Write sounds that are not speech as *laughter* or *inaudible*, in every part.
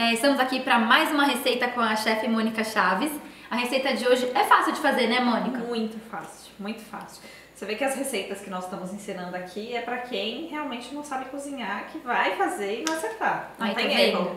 É, estamos aqui para mais uma receita com a chefe Mônica Chaves. A receita de hoje é fácil de fazer, né, Mônica? Muito fácil, muito fácil. Você vê que as receitas que nós estamos ensinando aqui é para quem realmente não sabe cozinhar, que vai fazer e vai acertar. Não Ai, tem erro.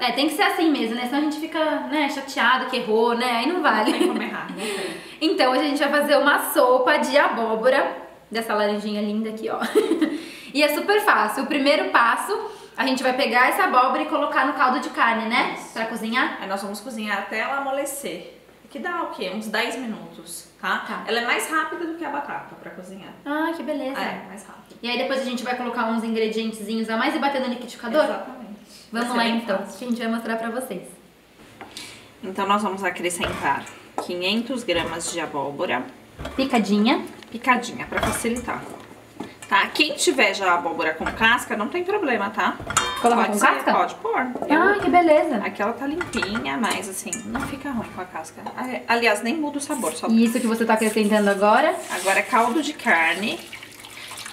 É, tem que ser assim mesmo, né? Senão a gente fica né, chateado que errou, né? Aí não vale. Não tem como errar, não tem. Então hoje a gente vai fazer uma sopa de abóbora, dessa laranjinha linda aqui, ó. *laughs* E é super fácil. O primeiro passo, a gente vai pegar essa abóbora e colocar no caldo de carne, né? Isso. Pra cozinhar. Aí nós vamos cozinhar até ela amolecer. Que dá o quê? Uns 10 minutos, tá? Tá. Ela é mais rápida do que a batata para cozinhar. Ah, que beleza. É, mais rápida. E aí depois a gente vai colocar uns ingredientezinhos a mais e bater no liquidificador? Exatamente. Vamos lá então, fácil. que a gente vai mostrar pra vocês. Então nós vamos acrescentar 500 gramas de abóbora Picadinha. picadinha para facilitar. Tá? Quem tiver já abóbora com casca, não tem problema, tá? Colocar com ser, casca? Pode pôr. Eu- Ah, que beleza. Aqui ela tá limpinha, mas assim, não fica ruim com a casca. Ah, Aliás, nem muda o sabor, só E isso que você tá acrescentando agora? Agora caldo de carne.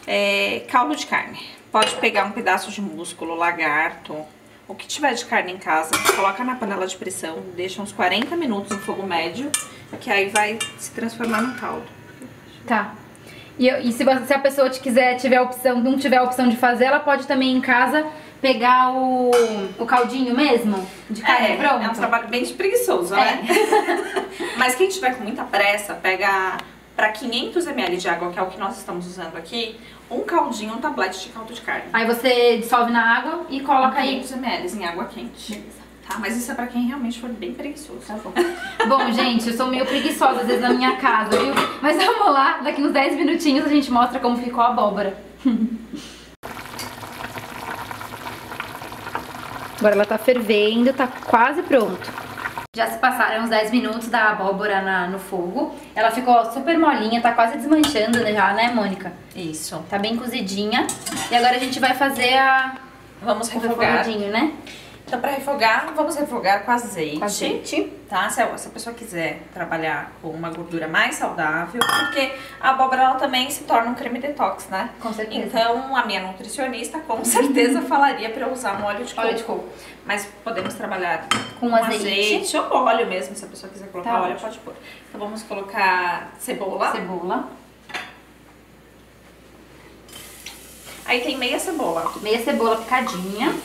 É, caldo de carne. Pode pegar um pedaço de músculo, lagarto, o que tiver de carne em casa, coloca na panela de pressão, deixa uns 40 minutos em fogo médio, que aí vai se transformar num caldo. Tá. E, eu- e se, você- se a pessoa te quiser, tiver a opção, não tiver a opção de fazer, ela pode também em casa pegar o, o caldinho mesmo? De carne é, pronto? é um trabalho bem preguiçoso, né? *laughs* Mas quem tiver com muita pressa, pega para 500 ml de água, que é o que nós estamos usando aqui, um caldinho, um tablete de caldo de carne. Aí você dissolve na água e coloca aí. 500 ml em água quente. Tá? Mas isso é pra quem realmente for bem preguiçoso. Tá bom. Bom, gente, eu sou meio preguiçosa às vezes na minha casa, viu? Mas vamos lá, daqui uns 10 minutinhos a gente mostra como ficou a abóbora. Agora ela tá fervendo, tá quase pronto. Já se passaram uns 10 minutos da abóbora na- no fogo. Ela ficou super molinha, tá quase desmanchando já, né, Mônica? Isso. Tá bem cozidinha. E agora a gente vai fazer a... Vamos o refogar. refogadinho, né? Então, pra refogar, vamos refogar com azeite. Com azeite. Tá? Se a, se a pessoa quiser trabalhar com uma gordura mais saudável, porque a abóbora ela também se torna um creme detox, né? Com certeza. Então, a minha nutricionista com *laughs* certeza falaria pra eu usar um óleo de coco. Óleo de coco. Mas podemos trabalhar Com com azeite. ou óleo mesmo, se a pessoa quiser colocar Tá óleo, ótimo. pode pôr. Então, vamos colocar cebola. Cebola. Aí tem meia cebola. Meia cebola picadinha.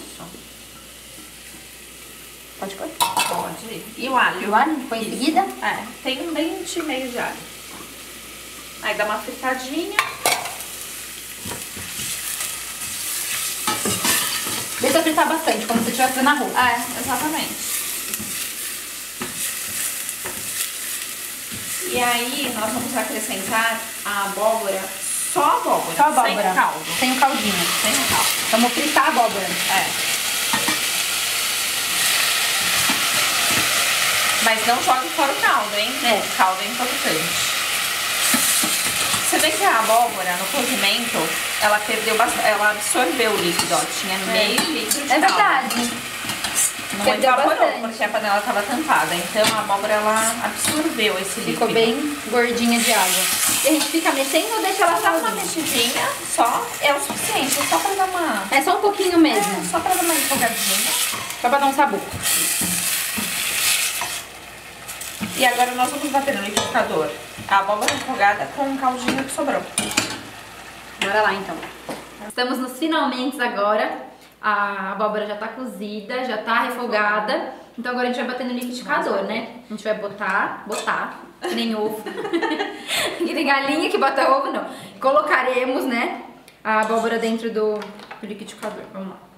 Pode pôr. Pode. E o alho. E o alho põe em seguida? É, tem um dente e meio de alho. Aí dá uma fritadinha. Deixa fritar bastante, como se estivesse fazendo arroz. É, exatamente. E aí nós vamos acrescentar a abóbora, só a abóbora, Só a abóbora. sem caldo. Sem o caldinho. Sem o caldo. Vamos fritar a abóbora. É. Mas não jogue fora o caldo, hein? É. O caldo é importante. Você vê que a abóbora, no cozimento, ela perdeu bastante, ela absorveu o líquido, ó. Tinha meio litro de É caldo. verdade. Não Perdeu evaporou, bastante. porque a panela estava tampada. Então a abóbora, ela absorveu esse líquido. Ficou bem gordinha de água. E a gente fica mexendo ou deixa ela Ela dá uma mexidinha, só é o suficiente, é só pra dar uma... É só um pouquinho mesmo. É, só pra dar uma enfogadinha. Só pra dar um sabor. E agora nós vamos bater no liquidificador a abóbora refogada com um caldinho que sobrou. Bora lá então. Estamos nos finalmente agora. A abóbora já tá cozida, já tá refogada. Então agora a gente vai bater no liquidificador, né? A gente vai botar, botar, que nem ovo. *laughs* que nem galinha que bota ovo, não. Colocaremos, né, a abóbora dentro do liquidificador. Vamos lá.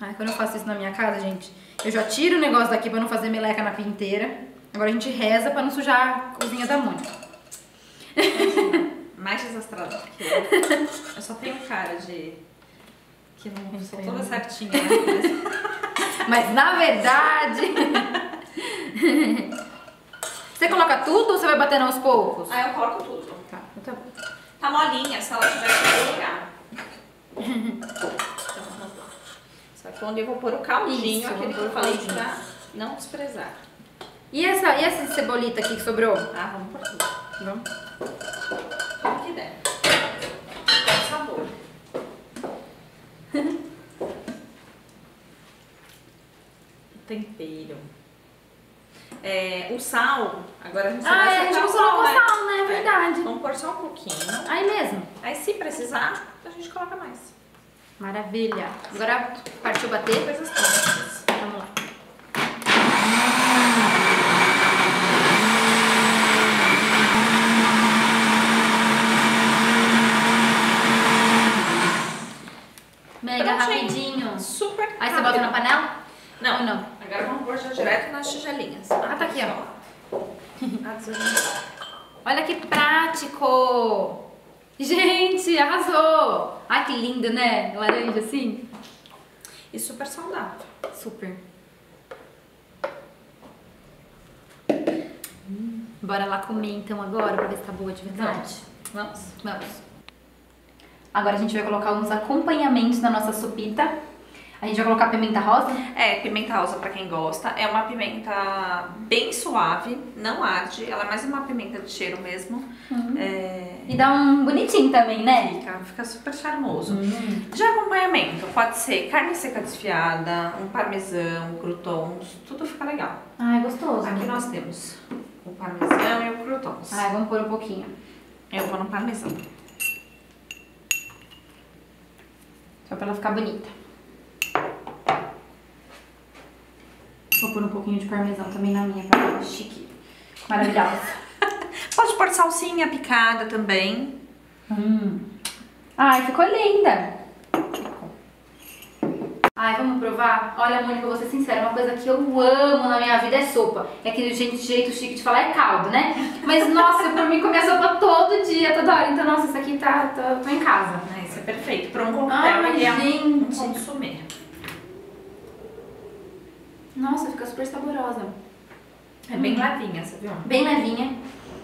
Ai, quando eu faço isso na minha casa, gente, eu já tiro o negócio daqui pra não fazer meleca na pia inteira. Agora a gente reza pra não sujar a cozinha da Mônica. *laughs* Mais desastrada que eu. Eu só tenho cara de... Que não sou toda certinha, né? Mas *laughs* na verdade. *laughs* você coloca tudo ou você vai batendo aos poucos? Aí eu coloco tudo. Tá, então tá bom. Tá molinha, se ela tiver que lugar. Onde eu vou pôr o caldinho, Isso, aquele que eu falei pra não desprezar. E essa, e essa cebolita aqui que sobrou? Tá, vamos por tudo. Vamos. Tudo que der. Dá sabor. *laughs* tempero. É, o sal, agora a gente só Ah, vai é, a gente não colocou né? sal, né? É verdade. Vamos pôr só um pouquinho. Aí mesmo. Aí se precisar, a gente coloca mais. Maravilha. Agora partiu bater. Coisas práticas. Vamos lá. Mega Prontinho. rapidinho. Super Aí você rápido. bota na panela? Não, Ou não? Agora vamos pôr já direto nas tigelinhas. Ah, tá aqui, ó. *laughs* Olha que prático! Gente, arrasou! Ai, que lindo, né? Laranja assim. E super saudável. Super. Bora lá comer então agora pra ver se tá boa de verdade. Vamos. Vamos. Agora a gente vai colocar uns acompanhamentos na nossa sopita. A gente vai colocar pimenta rosa. É, pimenta rosa pra quem gosta. É uma pimenta bem suave, não arde. Ela é mais uma pimenta de cheiro mesmo. É, E dá um bonitinho também, né? fica, fica super charmoso. De acompanhamento, pode ser carne seca desfiada, um parmesão, croutons, tudo fica legal. Ai, gostoso. Aqui nós temos o parmesão e o croutons. Ai, vamos pôr um pouquinho. Eu vou no parmesão. Só pra ela ficar bonita. Vou pôr um pouquinho de parmesão também na minha pra ficar chique. Maravilhosa. *laughs* Pode pôr salsinha picada também. Hum. Ai, ficou linda. Ai, vamos provar? Olha, Mônica, eu vou ser sincera, uma coisa que eu amo na minha vida é sopa. É aquele jeito, jeito chique de falar é caldo, né? Mas, nossa, eu por mim comer sopa todo dia, toda hora. Então, nossa, isso aqui tá, tá tô em casa. Isso é perfeito. Para um coquetel, Ai, ele é um, um gente. consumê. Nossa, fica super saborosa. É bem levinha, você viu? Bem levinha.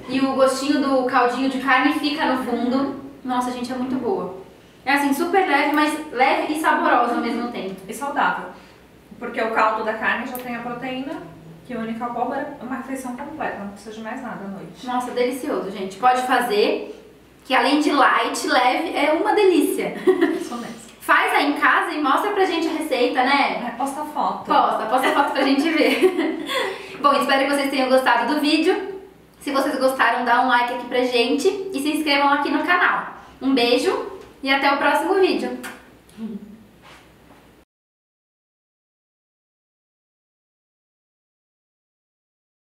E o gostinho do caldinho de carne fica no fundo. Nossa, gente, é muito boa. É assim, super leve, mas leve e saborosa ao mesmo tempo. E saudável. Porque o caldo da carne já tem a proteína, que une com a abóbora, é uma refeição completa, não precisa de mais nada à noite. Nossa, delicioso, gente. Pode fazer, que além de light, leve, é uma delícia. Isso mesmo. Faz aí em casa e mostra pra gente a receita, né? É, posta foto. Posta, posta foto pra gente ver. *laughs* Bom, espero que vocês tenham gostado do vídeo. Se vocês gostaram, dá um like aqui pra gente e se inscrevam aqui no canal. Um beijo e até o próximo vídeo.